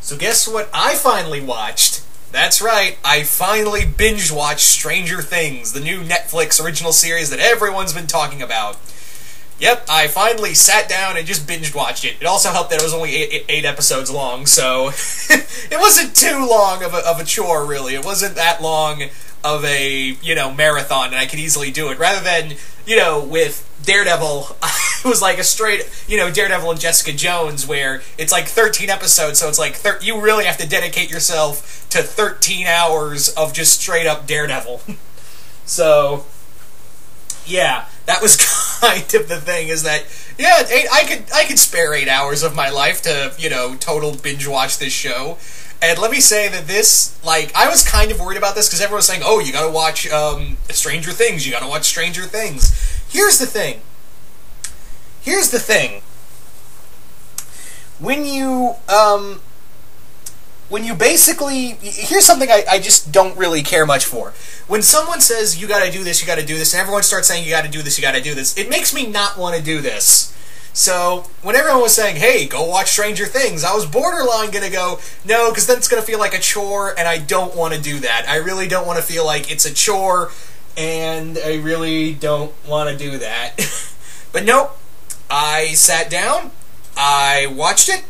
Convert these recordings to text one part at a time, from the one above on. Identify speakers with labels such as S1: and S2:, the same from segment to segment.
S1: So guess what I finally watched? That's right, I finally binge watched Stranger Things, the new Netflix original series that everyone's been talking about. Yep, I finally sat down and just binge watched it. It also helped that it was only eight, eight episodes long, so it wasn't too long of a, of a chore, really. It wasn't that long of a, you know, marathon, and I could easily do it. Rather than, you know, with Daredevil, was like a straight, you know, Daredevil and Jessica Jones, where it's like 13 episodes, so it's like you really have to dedicate yourself to 13 hours of just straight up Daredevil. so, yeah, that was kind of the thing. Is that yeah, eight, I could I could spare eight hours of my life to you know total binge watch this show. And let me say that this, like, I was kind of worried about this because everyone was saying, "Oh, you got to watch um, Stranger Things. You got to watch Stranger Things." Here's the thing. Here's the thing. When you um, when you basically here's something I, I just don't really care much for. When someone says you got to do this, you got to do this, and everyone starts saying you got to do this, you got to do this, it makes me not want to do this. So when everyone was saying, "Hey, go watch Stranger Things," I was borderline gonna go, "No," because then it's gonna feel like a chore, and I don't want to do that. I really don't want to feel like it's a chore, and I really don't want to do that. but nope, I sat down, I watched it,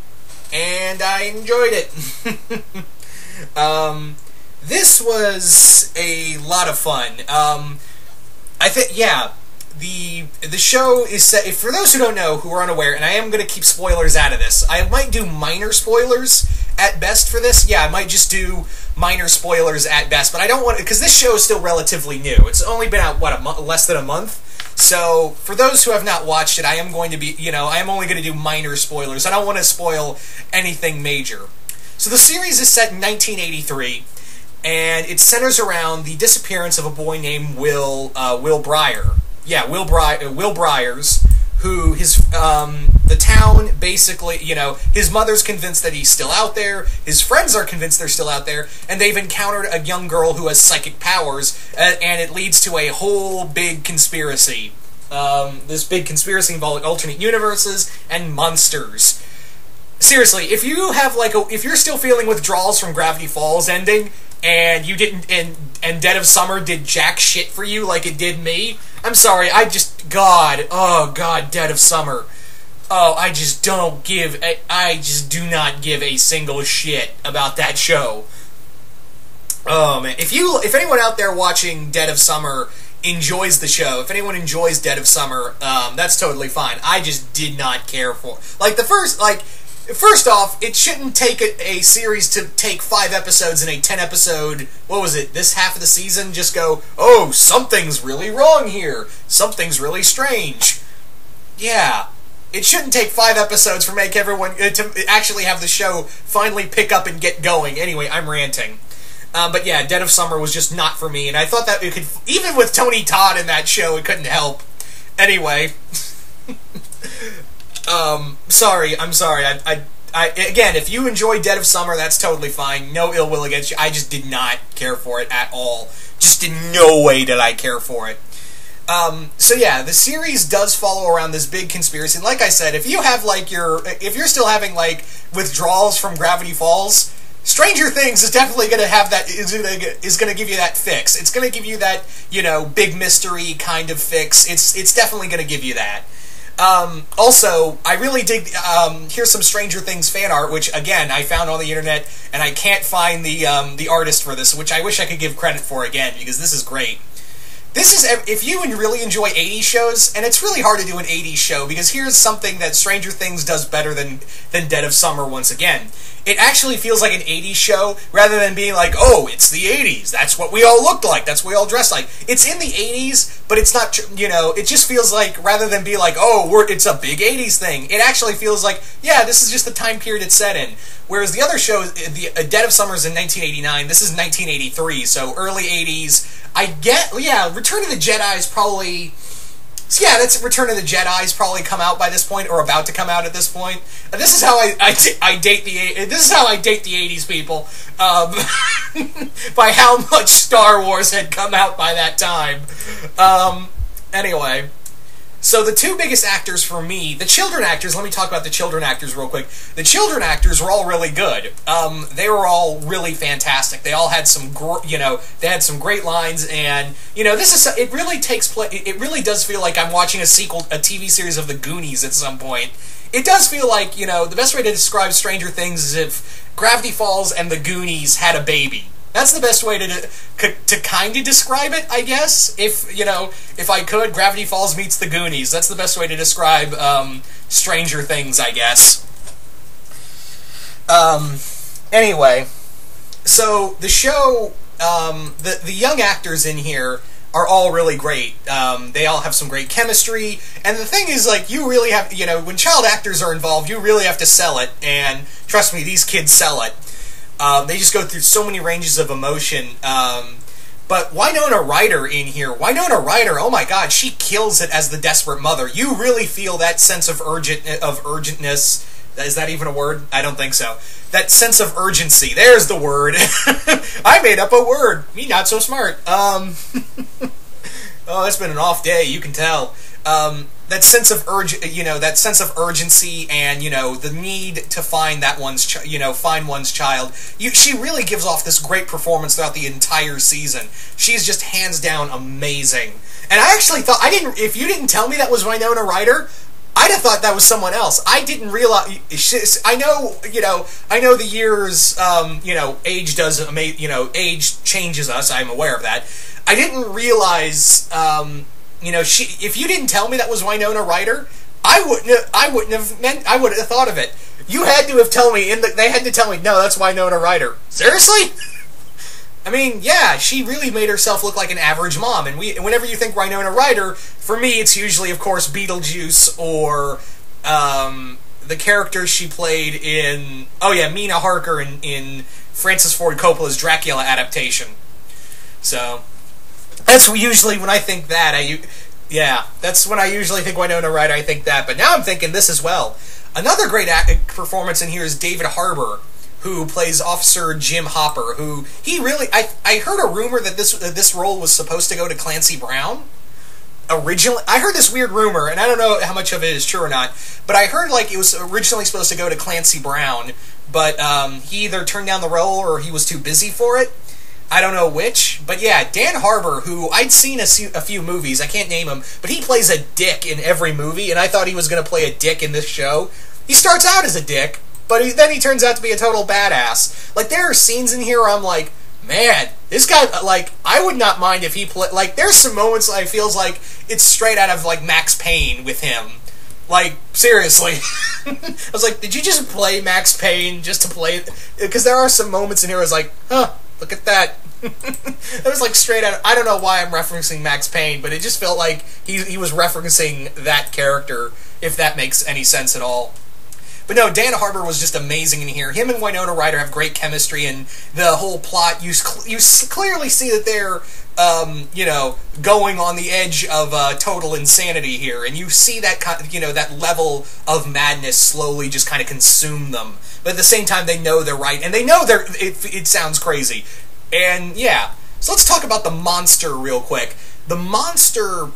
S1: and I enjoyed it. um, this was a lot of fun. Um, I think, yeah, the the show is set. For those who don't know, who are unaware, and I am going to keep spoilers out of this. I might do minor spoilers at best for this. Yeah, I might just do minor spoilers at best, but I don't want to because this show is still relatively new. It's only been out what a mo- less than a month. So, for those who have not watched it, I am going to be, you know, I am only going to do minor spoilers. I don't want to spoil anything major. So, the series is set in 1983, and it centers around the disappearance of a boy named Will uh, Will Breyer. Yeah, Will Bry- Will Briers, who his um, the town basically, you know, his mother's convinced that he's still out there. His friends are convinced they're still out there, and they've encountered a young girl who has psychic powers, uh, and it leads to a whole big conspiracy. Um, this big conspiracy involving alternate universes and monsters. Seriously, if you have like a, if you're still feeling withdrawals from Gravity Falls ending, and you didn't, and and Dead of Summer did jack shit for you like it did me, I'm sorry. I just God, oh God, Dead of Summer. Oh, I just don't give. I, I just do not give a single shit about that show. Oh man, if you, if anyone out there watching Dead of Summer enjoys the show, if anyone enjoys Dead of Summer, um, that's totally fine. I just did not care for like the first like. First off, it shouldn't take a, a series to take five episodes in a ten episode. What was it? This half of the season, just go. Oh, something's really wrong here. Something's really strange. Yeah, it shouldn't take five episodes for make everyone uh, to actually have the show finally pick up and get going. Anyway, I'm ranting. Um, but yeah, Dead of Summer was just not for me, and I thought that it could, even with Tony Todd in that show, it couldn't help. Anyway, um, sorry, I'm sorry. I, I, I, again, if you enjoy Dead of Summer, that's totally fine. No ill will against you. I just did not care for it at all. Just in no way did I care for it. Um, so yeah, the series does follow around this big conspiracy. And like I said, if you have like your, if you're still having like withdrawals from Gravity Falls, Stranger Things is definitely going to have that is going to give you that fix. It's going to give you that you know big mystery kind of fix. It's it's definitely going to give you that. Um, also, I really dig. Um, here's some Stranger Things fan art, which again I found on the internet, and I can't find the um, the artist for this, which I wish I could give credit for again because this is great. This is if you really enjoy 80s shows, and it's really hard to do an 80s show because here's something that Stranger Things does better than than Dead of Summer once again. It actually feels like an 80s show rather than being like, oh, it's the 80s. That's what we all looked like. That's what we all dressed like. It's in the 80s, but it's not, you know, it just feels like rather than be like, oh, we're, it's a big 80s thing, it actually feels like, yeah, this is just the time period it's set in. Whereas the other show, the uh, Dead of Summer is in 1989. This is 1983, so early 80s. I get, yeah, Return of the Jedi is probably so yeah, that's Return of the Jedi's probably come out by this point, or about to come out at this point. Uh, this is how I, I, I date the this is how I date the '80s people um, by how much Star Wars had come out by that time. Um, anyway, So the two biggest actors for me, the children actors. Let me talk about the children actors real quick. The children actors were all really good. Um, they were all really fantastic. They all had some, you know, they had some great lines, and you know, this is it. Really takes place. It really does feel like I'm watching a sequel, a TV series of the Goonies at some point. It does feel like you know the best way to describe Stranger Things is if Gravity Falls and the Goonies had a baby. That's the best way to to kind of describe it, I guess. If you know, if I could, Gravity Falls meets the Goonies. That's the best way to describe um, Stranger Things, I guess. Um, anyway, so the show, um, the the young actors in here are all really great. Um, they all have some great chemistry, and the thing is, like, you really have, you know, when child actors are involved, you really have to sell it. And trust me, these kids sell it. Um, they just go through so many ranges of emotion. Um, but Winona Ryder in here, Why Winona Ryder, oh my God, she kills it as the desperate mother. You really feel that sense of urgent of urgentness. Is that even a word? I don't think so. That sense of urgency. There's the word. I made up a word. Me not so smart. Um, oh, it's been an off day. You can tell. Um, that sense of urge, you know, that sense of urgency and you know the need to find that one's, you know, find one's child. You, she really gives off this great performance throughout the entire season. She's just hands down amazing. And I actually thought I didn't. If you didn't tell me that was Winona Ryder, I'd have thought that was someone else. I didn't realize. I know, you know, I know the years, um, you know, age does, you know, age changes us. I'm aware of that. I didn't realize um, you know, she. If you didn't tell me that was Winona Ryder, I wouldn't. Have, I wouldn't have meant. I wouldn't have thought of it. You had to have told me. In the, they had to tell me. No, that's Winona Ryder. Seriously. I mean, yeah, she really made herself look like an average mom. And we, whenever you think Winona Ryder, for me, it's usually, of course, Beetlejuice or um, the character she played in. Oh yeah, Mina Harker in, in Francis Ford Coppola's Dracula adaptation. So that's usually when I think that. I, yeah, that's when I usually think Winona Ryder. I think that, but now I'm thinking this as well. Another great performance in here is David Harbour, who plays Officer Jim Hopper. Who he really, I, I heard a rumor that this that this role was supposed to go to Clancy Brown. Originally, I heard this weird rumor, and I don't know how much of it is true or not. But I heard like it was originally supposed to go to Clancy Brown, but um, he either turned down the role or he was too busy for it. I don't know which, but yeah, Dan Harbour, who I'd seen a, a, few movies, I can't name him, but he plays a dick in every movie, and I thought he was going to play a dick in this show. He starts out as a dick, but he, then he turns out to be a total badass. Like, there are scenes in here where I'm like, man, this guy, uh, like, I would not mind if he play, like, there's some moments I feels like it's straight out of, like, Max Payne with him. Like, seriously. I was like, did you just play Max Payne just to play Because there are some moments in here I was like, huh, Look at that. that was like straight out. I don't know why I'm referencing Max Payne, but it just felt like he he was referencing that character. If that makes any sense at all. But no, Dan Harbour was just amazing in here. Him and Winona Ryder have great chemistry, and the whole plot you you clearly see that they're um, you know going on the edge of uh, total insanity here, and you see that kind of, you know that level of madness slowly just kind of consume them. But at the same time, they know they're right, and they know they're. It, it sounds crazy, and yeah. So let's talk about the monster real quick. The monster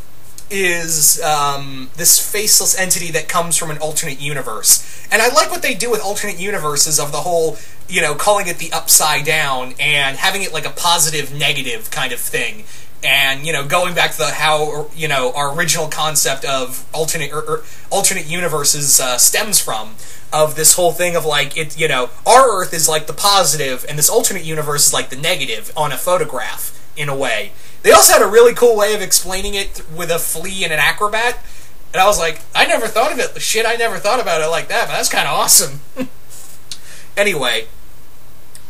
S1: is um, this faceless entity that comes from an alternate universe. And I like what they do with alternate universes of the whole, you know, calling it the upside down and having it like a positive negative kind of thing. And you know, going back to the how you know our original concept of alternate or, er, er, alternate universes uh, stems from of this whole thing of like it, you know, our Earth is like the positive, and this alternate universe is like the negative on a photograph in a way. They also had a really cool way of explaining it with a flea and an acrobat. And I was like, I never thought of it. Shit, I never thought about it like that, but that's kind of awesome. anyway,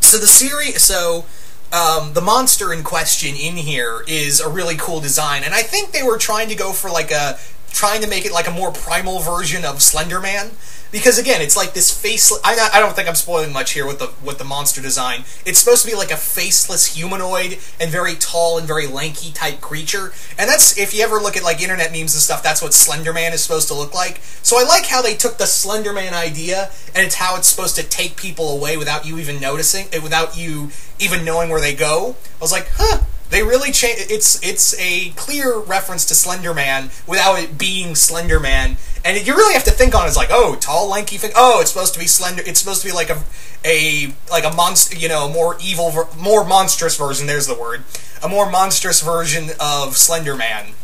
S1: so the series, so um, the monster in question in here is a really cool design, and I think they were trying to go for like a, trying to make it like a more primal version of Slender Man because again, it's like this faceless. I, I don't think I'm spoiling much here with the with the monster design. It's supposed to be like a faceless humanoid and very tall and very lanky type creature. And that's if you ever look at like internet memes and stuff, that's what Slenderman is supposed to look like. So I like how they took the Slenderman idea and it's how it's supposed to take people away without you even noticing, eh, without you even knowing where they go. I was like, huh, They really change. It's it's a clear reference to Slender Man without it being Slender Man, and you really have to think on. it. It's like, oh, tall, lanky. Thing. Oh, it's supposed to be slender. It's supposed to be like a a like a monster. You know, a more evil, more monstrous version. There's the word. A more monstrous version of Slender Man.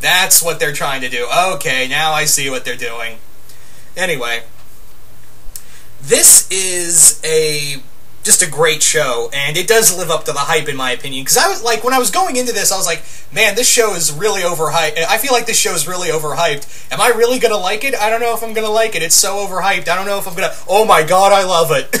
S1: That's what they're trying to do. Okay, now I see what they're doing. Anyway, this is a just a great show, and it does live up to the hype in my opinion. Because I was like, when I was going into this, I was like, man, this show is really overhyped. I feel like this show is really overhyped. Am I really gonna like it? I don't know if I'm gonna like it. It's so overhyped. I don't know if I'm gonna. Oh my god, I love it.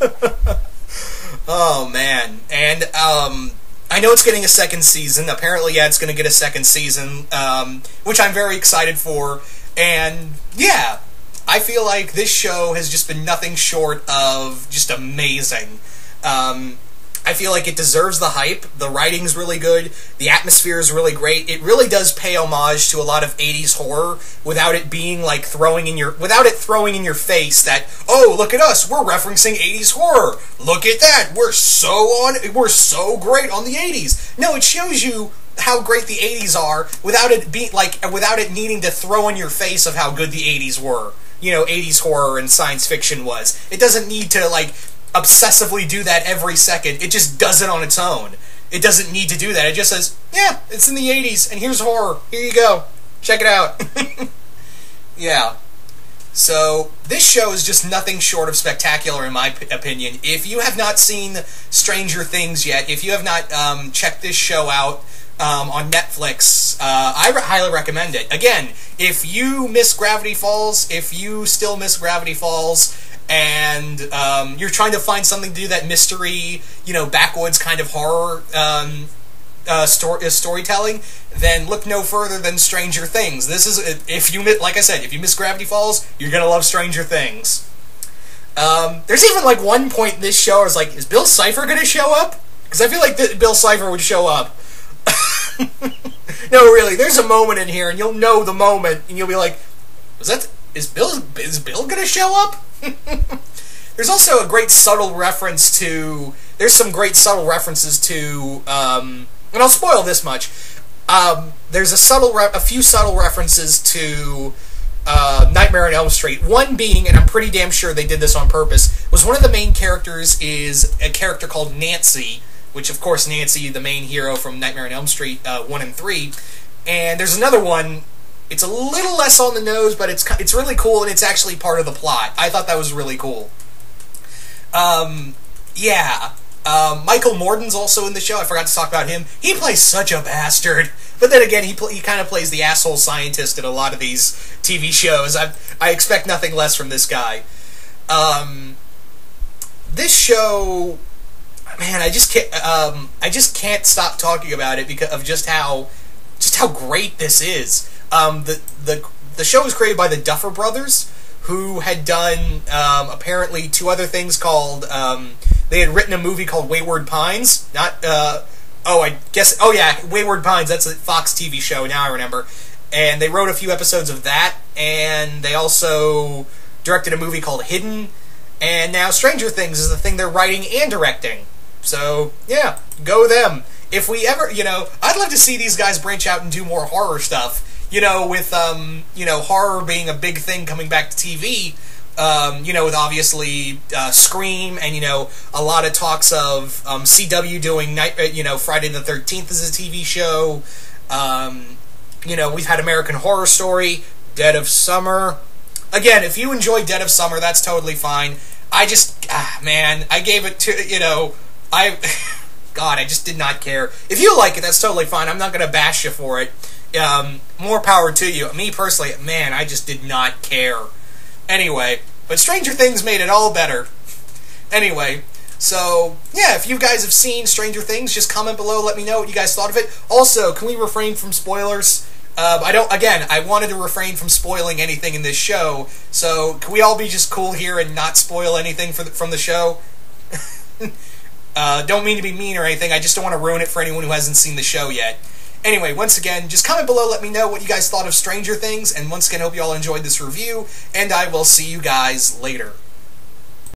S1: oh man, and um, I know it's getting a second season. Apparently, yeah, it's gonna get a second season, um, which I'm very excited for. And yeah, I feel like this show has just been nothing short of just amazing. Um, I feel like it deserves the hype. The writing's really good. The atmosphere is really great. It really does pay homage to a lot of 80s horror without it being like throwing in your without it throwing in your face that, "Oh, look at us. We're referencing 80s horror. Look at that. We're so on we're so great on the 80s." No, it shows you how great the 80s are without it being like without it needing to throw in your face of how good the 80s were you know 80s horror and science fiction was. It doesn't need to like obsessively do that every second. It just does it on its own. It doesn't need to do that. It just says, "Yeah, it's in the 80s and here's horror. Here you go. Check it out." yeah. So, this show is just nothing short of spectacular, in my opinion. If you have not seen Stranger Things yet, if you have not um, checked this show out, um, on Netflix. Uh, I re- highly recommend it. Again, if you miss Gravity Falls, if you still miss Gravity Falls, and um, you're trying to find something to do that mystery, you know, backwoods kind of horror um, uh, story, uh, storytelling, then look no further than Stranger Things. This is if you like I said, if you miss Gravity Falls, you're gonna love Stranger Things. Um, there's even like one point in this show where it's like, is Bill Cipher gonna show up? Because I feel like Bill Cipher would show up. No, really, there's a moment in here, and you'll know the moment, and you'll be like, "Was that? Is Bill? Is Bill gonna show up?" there's also a great subtle reference to. There's some great subtle references to, um, and I'll spoil this much. Um, there's a subtle, a few subtle references to uh, Nightmare on Elm Street. One being, and I'm pretty damn sure they did this on purpose, was one of the main characters is a character called Nancy, which of course Nancy, the main hero from Nightmare on Elm Street uh, one and three, and there's another one. It's a little less on the nose, but it's it's really cool and it's actually part of the plot. I thought that was really cool. Um, yeah. Um, Michael Morden's also in the show. I forgot to talk about him. He plays such a bastard. But then again, he he kind of plays the asshole scientist in a lot of these TV shows. I I expect nothing less from this guy. Um, this show man, I just can't. Um, I just can't stop talking about it because of just how, just how great this is. Um, the the the show was created by the Duffer Brothers, who had done um, apparently two other things called. Um, they had written a movie called Wayward Pines. Not. Uh, oh, I guess. Oh yeah, Wayward Pines. That's a Fox TV show. Now I remember. And they wrote a few episodes of that, and they also directed a movie called Hidden. And now Stranger Things is the thing they're writing and directing. So, yeah, go them. If we ever, you know, I'd love to see these guys branch out and do more horror stuff. You know, with, um, you know, horror being a big thing coming back to TV. Um, you know, with obviously uh, Scream and, you know, a lot of talks of um, CW doing, night, uh, you know, Friday the 13th as a TV show. Um, you know, we've had American Horror Story, Dead of Summer. Again, if you enjoy Dead of Summer, that's totally fine. I just, ah, man, I gave it to, you know, I, God, I just did not care. If you like it, that's totally fine. I'm not going to bash you for it. Um, more power to you. Me personally, man, I just did not care. Anyway, but Stranger Things made it all better. Anyway, so yeah, if you guys have seen Stranger Things, just comment below. Let me know what you guys thought of it. Also, can we refrain from spoilers? Uh, I don't. Again, I wanted to refrain from spoiling anything in this show. So can we all be just cool here and not spoil anything the, from the show? Uh, don't mean to be mean or anything. I just don't want to ruin it for anyone who hasn't seen the show yet. Anyway, once again, just comment below, let me know what you guys thought of Stranger Things, and once again, hope you all enjoyed this review, and I will see you guys later.